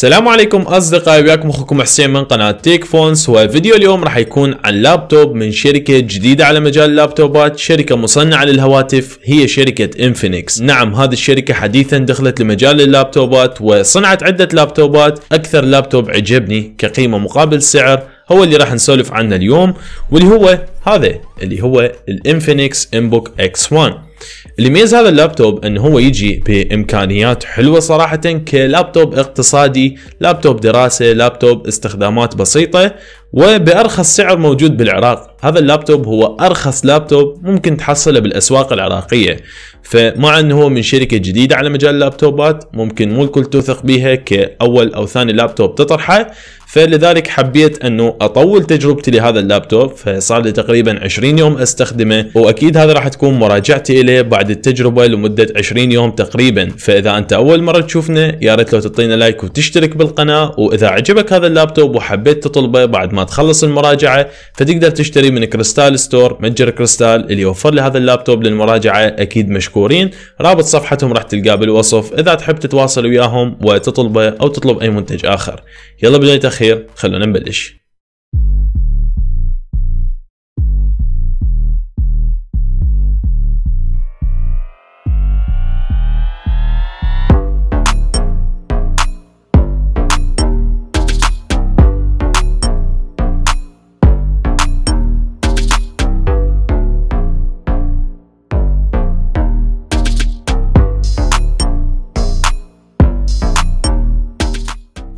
السلام عليكم أصدقائي وياكم أخوكم حسين من قناة Tech Phones وفيديو اليوم راح يكون عن لابتوب من شركة جديدة على مجال اللابتوبات شركة مصنعة للهواتف هي شركة Infinix نعم هذه الشركة حديثا دخلت لمجال اللابتوبات وصنعت عدة لابتوبات. أكثر لابتوب عجبني كقيمة مقابل سعر هو اللي راح نسولف عنه اليوم واللي هو هذا اللي هو ال Infinix Inbook X1 اللي يميز هذا اللابتوب انه هو يجي بإمكانيات حلوة صراحة كلابتوب اقتصادي لابتوب دراسة لابتوب استخدامات بسيطة وبأرخص سعر موجود بالعراق. هذا اللابتوب هو أرخص لابتوب ممكن تحصله بالأسواق العراقية. فمع إنه هو من شركة جديدة على مجال اللابتوبات ممكن مو الكل توثق بها كأول أو ثاني لابتوب تطرحه. فلذلك حبيت أنه أطول تجربتي لهذا اللابتوب فصار لي تقريبا 20 يوم أستخدمه وأكيد هذا راح تكون مراجعتي إليه بعد التجربة لمدة 20 يوم تقريبا. فإذا أنت أول مرة تشوفنا يا ريت لو تعطينا like وتشترك بالقناة. وإذا عجبك هذا اللابتوب وحبيت تطلبه بعد ما تخلص المراجعة فتقدر تشتري من Crystal Store متجر كريستال اللي يوفر لي هذا اللابتوب للمراجعة. أكيد مشكورين. رابط صفحتهم راح تلقاه بالوصف إذا تحب تتواصل وياهم وتطلبه أو تطلب أي منتج آخر. يلا بدون تاخير خلونا نبلش.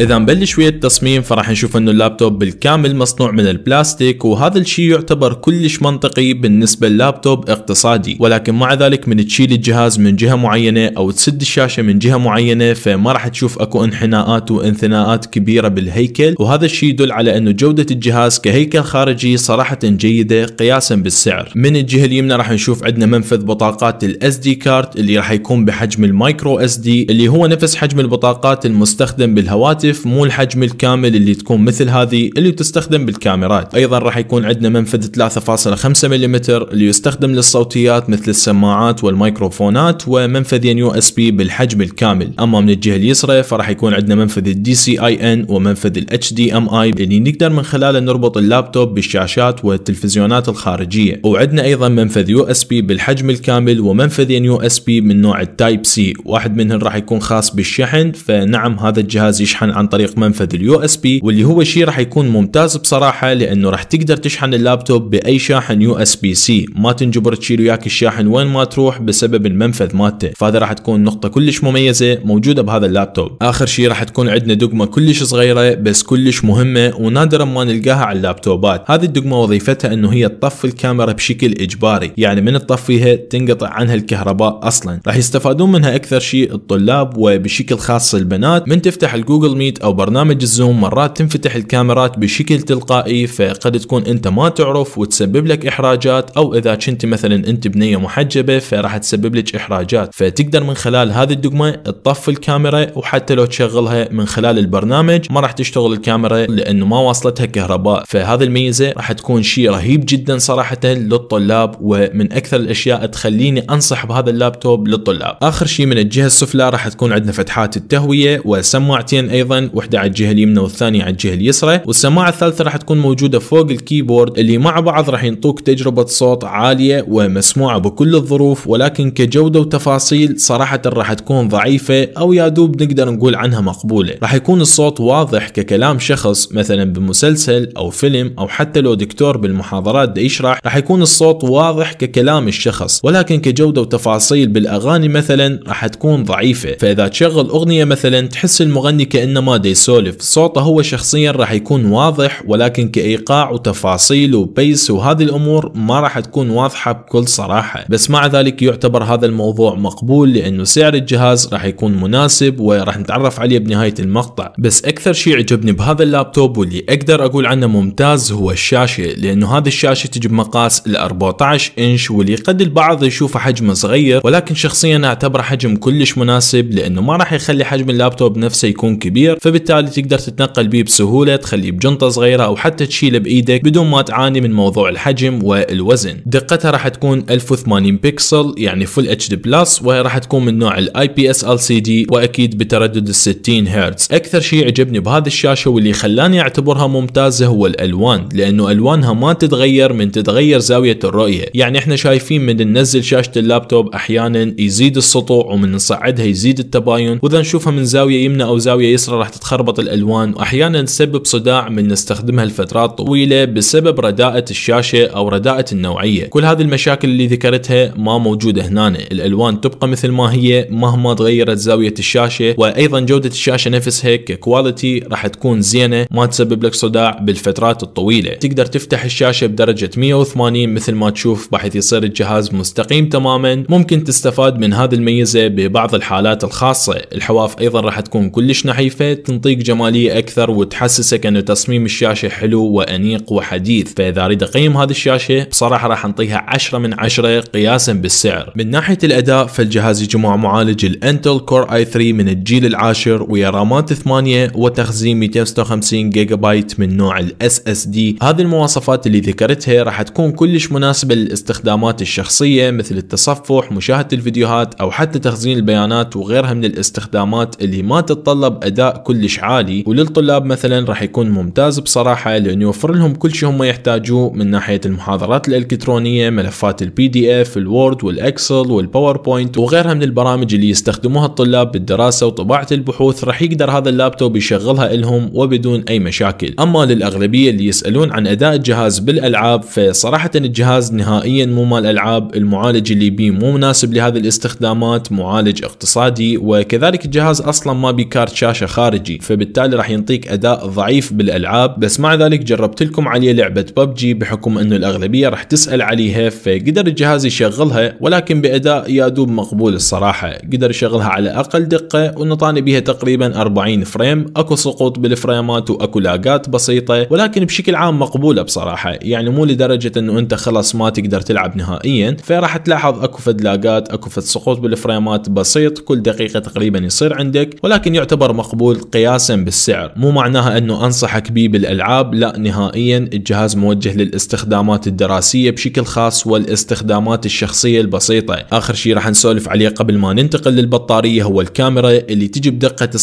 إذا نبلش ويا التصميم فراح نشوف إنه اللابتوب بالكامل مصنوع من البلاستيك وهذا الشيء يعتبر كلش منطقي بالنسبة للابتوب اقتصادي. ولكن مع ذلك من تشيل الجهاز من جهة معينة أو تسد الشاشة من جهة معينة فما راح تشوف أكو انحناءات وانثناءات كبيرة بالهيكل. وهذا الشيء يدل على إنه جودة الجهاز كهيكل خارجي صراحة جيدة قياسا بالسعر. من الجهة اليمنى راح نشوف عندنا منفذ بطاقات ال SD card اللي راح يكون بحجم ال micro SD اللي هو نفس حجم البطاقات المستخدم بالهواتف الهاتف مو الحجم الكامل اللي تكون مثل هذه اللي تستخدم بالكاميرات. أيضا راح يكون عندنا منفذ 3.5 ملم اللي يستخدم للصوتيات مثل السماعات والميكروفونات ومنفذين USB بالحجم الكامل. أما من الجهة اليسرى فراح يكون عندنا منفذ ال DC in ومنفذ ال HDMI اللي نقدر من خلاله نربط اللابتوب بالشاشات والتلفزيونات الخارجية. وعندنا أيضا منفذ USB بالحجم الكامل ومنفذين USB من نوع ال Type-C. واحد منهم راح يكون خاص بالشحن فنعم هذا الجهاز يشحن عن طريق منفذ ال USB واللي هو شيء راح يكون ممتاز بصراحة لأنه راح تقدر تشحن اللابتوب بأي شاحن USB-C ما تنجبر تشيل وياك الشاحن وين ما تروح بسبب المنفذ مالته. فهذا راح تكون نقطة كلش مميزة موجودة بهذا اللابتوب. آخر شيء راح تكون عندنا دقمة كلش صغيرة بس كلش مهمة ونادرا ما نلقاها على اللابتوبات. هذه الدقمة وظيفتها إنه هي تطفي الكاميرا بشكل إجباري. يعني من تطفيها تنقطع عنها الكهرباء أصلا. راح يستفادون منها أكثر شيء الطلاب وبشكل خاص البنات. من تفتح ال Google Meet أو برنامج الزوم مرات تنفتح الكاميرات بشكل تلقائي فقد تكون أنت ما تعرف وتسبب لك إحراجات أو إذا كنت مثلا أنت بنية محجبة فراح تسبب لك إحراجات. فتقدر من خلال هذه الدقمة تطفي الكاميرا وحتى لو تشغلها من خلال البرنامج ما راح تشتغل الكاميرا لأنه ما واصلتها كهرباء. فهذه الميزة راح تكون شيء رهيب جدا صراحة للطلاب ومن أكثر الأشياء تخليني أنصح بهذا اللابتوب للطلاب. آخر شيء من الجهة السفلى راح تكون عندنا فتحات التهوية وسماعتين أيضا وحدة على الجهة اليمنى والثانية على الجهة اليسرى والسماعة الثالثة راح تكون موجودة فوق الكيبورد اللي مع بعض راح ينطوك تجربة صوت عالية ومسموعة بكل الظروف ولكن كجودة وتفاصيل صراحة راح تكون ضعيفة أو يا دوب نقدر نقول عنها مقبولة. راح يكون الصوت واضح ككلام شخص مثلا بمسلسل أو فيلم أو حتى لو دكتور بالمحاضرات دا يشرح راح يكون الصوت واضح ككلام الشخص ولكن كجودة وتفاصيل بالأغاني مثلا راح تكون ضعيفة. فإذا تشغل أغنية مثلا تحس المغني كانما دا يسولف صوته هو شخصيا راح يكون واضح ولكن كإيقاع وتفاصيل و bass وهذه الأمور ما راح تكون واضحة بكل صراحة. بس مع ذلك يعتبر هذا الموضوع مقبول لأنه سعر الجهاز راح يكون مناسب وراح نتعرف عليه بنهاية المقطع. بس أكثر شيء عجبني بهذا اللابتوب واللي أقدر أقول عنه ممتاز هو الشاشة لأنه هذه الشاشة تجي بمقاس ال 14 إنش واللي قد البعض يشوفه حجم صغير. ولكن شخصيا أعتبره حجم كلش مناسب لأنه ما راح يخلي حجم اللابتوب نفسه يكون كبير. كبير فبالتالي تقدر تتنقل به بسهولة تخليه بجنطة صغيرة أو حتى تشيله بإيدك بدون ما تعاني من موضوع الحجم والوزن. دقتها راح تكون 1080 بكسل يعني full HD plus وهي راح تكون من نوع ال IPS LCD وأكيد بتردد ال 60 هرتز. أكثر شيء عجبني بهذه الشاشة واللي خلاني أعتبرها ممتازة هو الالوان لأنه ألوانها ما تتغير من تتغير زاوية الرؤية. يعني إحنا شايفين من ننزل شاشة اللابتوب أحيانا يزيد السطوع ومن نصعدها يزيد التباين وإذا نشوفها من زاوية يمنى أو زاوية يسرى راح تتخربط الألوان وأحيانا تسبب صداع من نستخدمها لفترات طويلة بسبب رداءة الشاشة أو رداءة النوعية. كل هذه المشاكل اللي ذكرتها ما موجودة هنا الألوان تبقى مثل ما هي مهما تغيرت زاوية الشاشة وأيضا جودة الشاشة نفسها ك quality راح تكون زينة ما تسبب لك صداع بالفترات الطويلة. تقدر تفتح الشاشة بدرجة 180 مثل ما تشوف بحيث يصير الجهاز مستقيم تماما. ممكن تستفاد من هذه الميزة ببعض الحالات الخاصة. الحواف أيضا راح تكون كلش تنطيك جمالية أكثر وتحسسك انه تصميم الشاشة حلو وأنيق وحديث. فإذا أريد أقيم هذه الشاشة بصراحة راح أنطيها 10 من 10 قياسا بالسعر. من ناحية الأداء فالجهاز يجي مع معالج ال Intel Core i3 من الجيل العاشر ويا رامات 8 وتخزين 256 جيجا بايت من نوع ال SSD هذه المواصفات اللي ذكرتها راح تكون كلش مناسبة للاستخدامات الشخصية مثل التصفح مشاهدة الفيديوهات أو حتى تخزين البيانات وغيرها من الاستخدامات اللي ما تتطلب أداء كلش عالي وللطلاب مثلا راح يكون ممتاز بصراحة لأنه يوفر لهم كل شيء هم يحتاجوه من ناحية المحاضرات الإلكترونية ملفات ال PDF ال Word وال Excel وال PowerPoint وغيرها من البرامج اللي يستخدموها الطلاب بالدراسة وطباعة البحوث راح يقدر هذا اللابتوب يشغلها لهم وبدون أي مشاكل. أما للأغلبية اللي يسألون عن أداء الجهاز بالألعاب فصراحة الجهاز نهائيا مو مال ألعاب المعالج اللي بيه مو مناسب لهذه الاستخدامات معالج اقتصادي وكذلك الجهاز أصلا ما بيه كارت شاشة خارجي فبالتالي راح ينطيك أداء ضعيف بالألعاب. بس مع ذلك جربت لكم عليه لعبة ببجي بحكم إنه الأغلبية راح تسأل عليها فقدر الجهاز يشغلها ولكن بأداء يادوب مقبول الصراحة. قدر يشغلها على أقل دقة ونطاني بيها تقريبا 40 frame. أكو سقوط بالفريمات وأكو لاقات بسيطة ولكن بشكل عام مقبولة بصراحة. يعني مو لدرجة إنه أنت خلص ما تقدر تلعب نهائيا فراح تلاحظ أكو فد لاقات أكو فد سقوط بالفريمات بسيط كل دقيقة تقريبا يصير عندك ولكن يعتبر مقبول قياسا بالسعر مو معناها أنه أنصحك بيه بالألعاب لا نهائيا الجهاز موجه للاستخدامات الدراسية بشكل خاص والاستخدامات الشخصية البسيطة. آخر شيء راح نسولف عليه قبل ما ننتقل للبطارية هو الكاميرا اللي تجي بدقة ال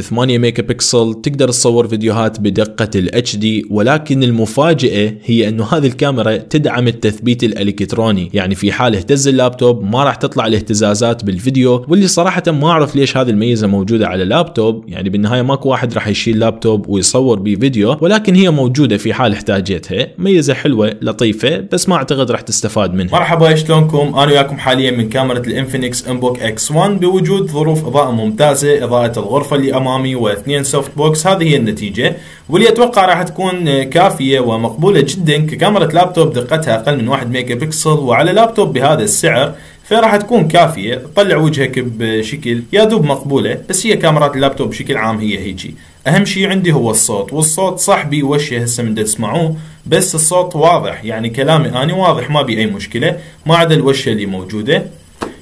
0.8 ميجا بكسل تقدر تصور فيديوهات بدقة ال HD ولكن المفاجئة هي أنه هذه الكاميرا تدعم التثبيت الإلكتروني. يعني في حال اهتز اللابتوب ما راح تطلع الاهتزازات بالفيديو واللي صراحة ما أعرف ليش هذه الميزة موجودة على لابتوب يعني بالنهاية ماكو واحد راح يشيل لابتوب ويصور بيه فيديو ولكن هي موجودة في حال احتاجتها. ميزة حلوة لطيفة بس ما أعتقد راح تستفاد منها. مرحبا شلونكم أنا وياكم حاليا من كاميرا ال Infinix Inbook X1 بوجود ظروف إضاءة ممتازة إضاءة الغرفة اللي أمامي واثنين softbox هذه هي النتيجة واللي أتوقع راح تكون كافية ومقبولة جدا ككاميرا لابتوب دقتها أقل من 1 ميجا بكسل وعلى لابتوب بهذا السعر فراح تكون كافية. تطلع وجهك بشكل يا دوب مقبولة بس هي كاميرات اللابتوب بشكل عام هي هيجي. أهم شيء عندي هو الصوت والصوت صح بي وشه هسه من تسمعوه بس الصوت واضح يعني كلامي اني واضح ما بي أي مشكلة ما عدا الوشة اللي موجودة.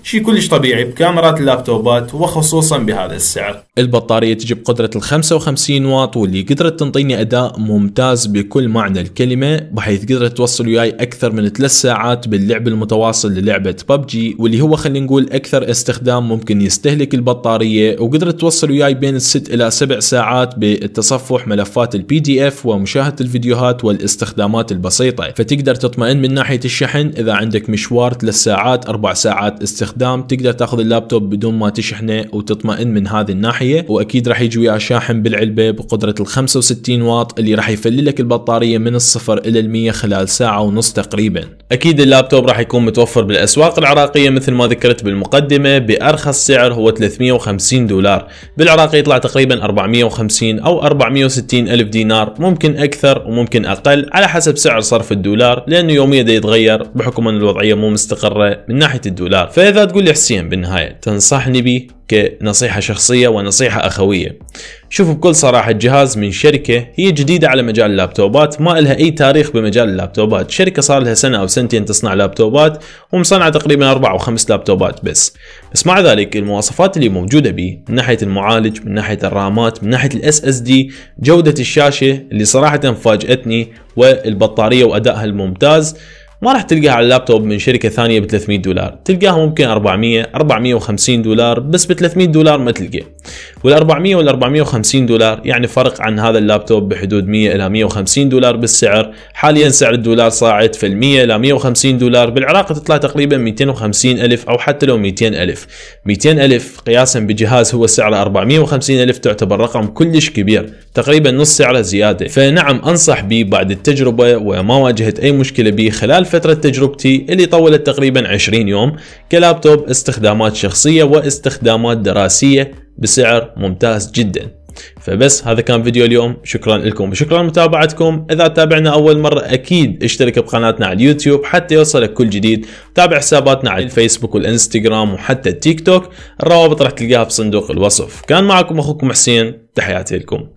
شيء كلش طبيعي بكاميرات اللابتوبات وخصوصا بهذا السعر. البطارية تجي بقدرة ال 55 واط واللي قدرت تنطيني أداء ممتاز بكل معنى الكلمة بحيث قدرت توصل وياي أكثر من 3 ساعات باللعب المتواصل للعبة ببجي واللي هو خلينا نقول أكثر استخدام ممكن يستهلك البطارية وقدرت توصل وياي بين 6 إلى 7 ساعات بالتصفح ملفات ال PDF ومشاهدة الفيديوهات والاستخدامات البسيطة. فتقدر تطمئن من ناحية الشحن إذا عندك مشوار 3 ساعات 4 ساعات استخدام تقدر تأخذ اللابتوب بدون ما تشحنه وتطمئن من هذه الناحية. وأكيد راح يجي وياه شاحن بالعلبة بقدرة ال 65 واط اللي راح يفلي لك البطارية من الصفر إلى المية خلال ساعة ونص تقريبا. أكيد اللابتوب راح يكون متوفر بالأسواق العراقية مثل ما ذكرت بالمقدمة بأرخص سعر هو 350 دولار. بالعراق يطلع تقريبا 450 أو 460 ألف دينار ممكن أكثر وممكن أقل على حسب سعر صرف الدولار لأنه يوميا يتغير بحكم أن الوضعية مو مستقرة من ناحية الدولار. فإذا تقول لي حسين بالنهاية تنصحني به كنصيحة شخصية ونصيحة أخوية. شوفوا بكل صراحة الجهاز من شركة هي جديدة على مجال اللابتوبات ما لها أي تاريخ بمجال اللابتوبات. شركة صار لها سنة أو سنتين تصنع لابتوبات ومصنعة تقريبا أربع أو خمس لابتوبات بس. بس مع ذلك المواصفات اللي موجودة به من ناحية المعالج من ناحية الرامات من ناحية ال SSD جودة الشاشة اللي صراحة فاجأتني والبطارية وأدائها الممتاز. ما راح تلقاها على اللابتوب من شركة ثانية ب 300 دولار. تلقاها ممكن 400 450 دولار بس ب 300 دولار ما تلقى. وال 400 وال 450 دولار يعني فرق عن هذا اللابتوب بحدود 100 إلى 150 دولار بالسعر. حاليا سعر الدولار صاعد في ال 100 إلى 150 دولار بالعراق تطلع تقريبا 250 ألف أو حتى لو 200 ألف. 200 ألف قياسا بجهاز هو سعره 450 ألف تعتبر رقم كلش كبير تقريبا نص سعره زيادة. فنعم أنصح به بعد التجربة وما واجهت أي مشكلة به خلال فترة تجربتي اللي طولت تقريبا 20 يوم كلابتوب استخدامات شخصية واستخدامات دراسية بسعر ممتاز جدا. فبس هذا كان فيديو اليوم. شكرا لكم. وشكرا لمتابعتكم إذا تابعنا أول مرة أكيد اشترك بقناتنا على اليوتيوب حتى يوصلك كل جديد. تابع حساباتنا على الفيسبوك والإنستغرام وحتى التيك توك. الروابط راح تلقاها بصندوق الوصف. كان معكم أخوكم حسين. تحياتي لكم.